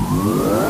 Whoa.